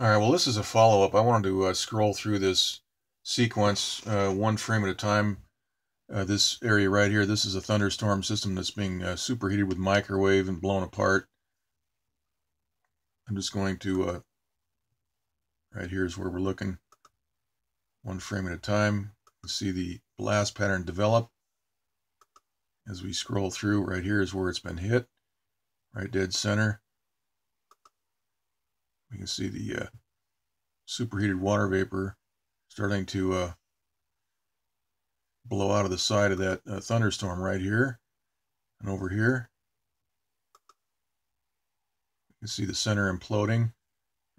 All right, well, this is a follow-up. I wanted to uh, scroll through this sequence uh, one frame at a time. Uh, this area right here, this is a thunderstorm system that's being uh, superheated with microwave and blown apart. I'm just going to, uh, right here is where we're looking, one frame at a time. You see the blast pattern develop. As we scroll through, right here is where it's been hit, right dead center. You can see the uh, superheated water vapor starting to uh, blow out of the side of that uh, thunderstorm right here and over here. You can see the center imploding.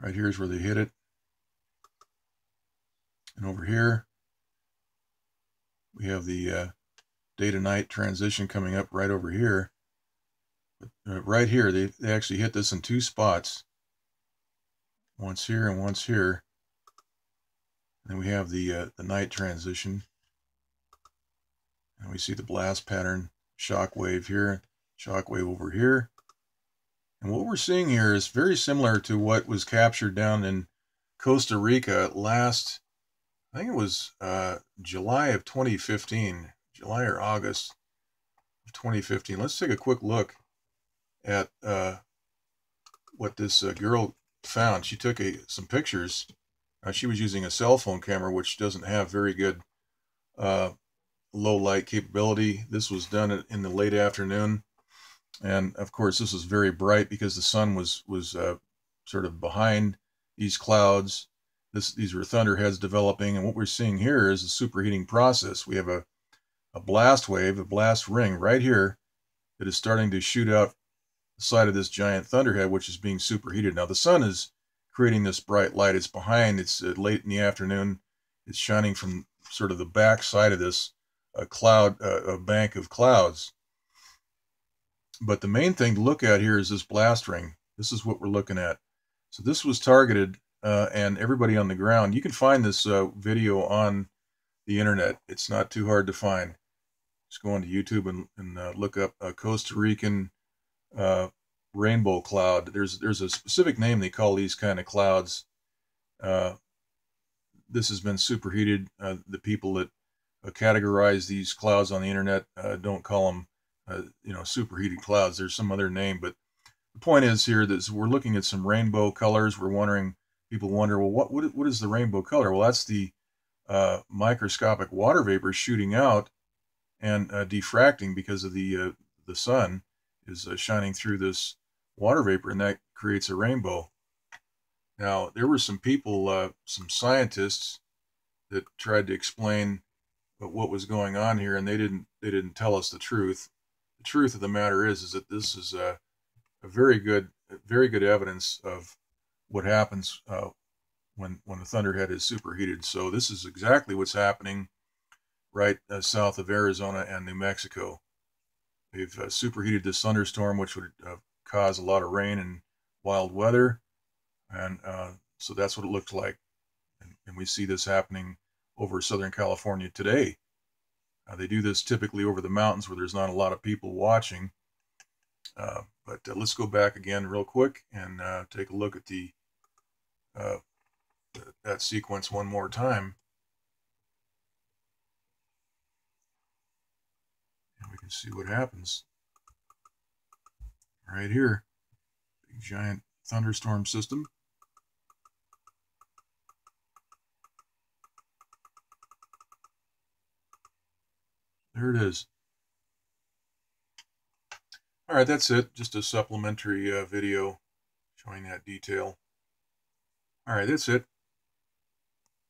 Right here is where they hit it. And over here, we have the uh, day to night transition coming up right over here. But, uh, right here, they, they actually hit this in two spots once here and once here. And we have the uh, the night transition. And we see the blast pattern, shock wave here, shock wave over here. And what we're seeing here is very similar to what was captured down in Costa Rica last, I think it was uh, July of 2015, July or August of 2015. Let's take a quick look at uh, what this uh, girl found. She took a, some pictures. Uh, she was using a cell phone camera, which doesn't have very good uh, low light capability. This was done in the late afternoon. And of course, this was very bright because the sun was, was uh, sort of behind these clouds. This, these were thunderheads developing. And what we're seeing here is a superheating process. We have a, a blast wave, a blast ring right here that is starting to shoot out the side of this giant thunderhead, which is being superheated. Now the sun is creating this bright light. It's behind. It's uh, late in the afternoon. It's shining from sort of the back side of this uh, cloud, uh, a bank of clouds. But the main thing to look at here is this blast ring. This is what we're looking at. So this was targeted, uh, and everybody on the ground. You can find this uh, video on the internet. It's not too hard to find. Just go onto YouTube and, and uh, look up Costa Rican uh, rainbow cloud. There's there's a specific name they call these kind of clouds. Uh, this has been superheated. Uh, the people that uh, categorize these clouds on the internet uh, don't call them, uh, you know, superheated clouds. There's some other name, but the point is here that we're looking at some rainbow colors. We're wondering, people wonder, well, what what, what is the rainbow color? Well, that's the microscopic water vapor shooting out and diffracting because of the the sun is uh, shining through this water vapor, and that creates a rainbow. Now, there were some people, uh, some scientists, that tried to explain what was going on here, and they didn't. They didn't tell us the truth. The truth of the matter is, is that this is a, a very good, very good evidence of what happens uh, when when the thunderhead is superheated. So this is exactly what's happening right uh, south of Arizona and New Mexico. They've uh, superheated this thunderstorm, which would uh, cause a lot of rain and wild weather. And uh, so that's what it looked like. And, and, we see this happening over Southern California today. Uh, they do this typically over the mountains where there's not a lot of people watching. Uh, but uh, let's go back again real quick and take a look at the that sequence one more time. Can see what happens. Right here, big giant thunderstorm system. There it is. All right, that's it. Just a supplementary uh, video showing that detail. All right, that's it.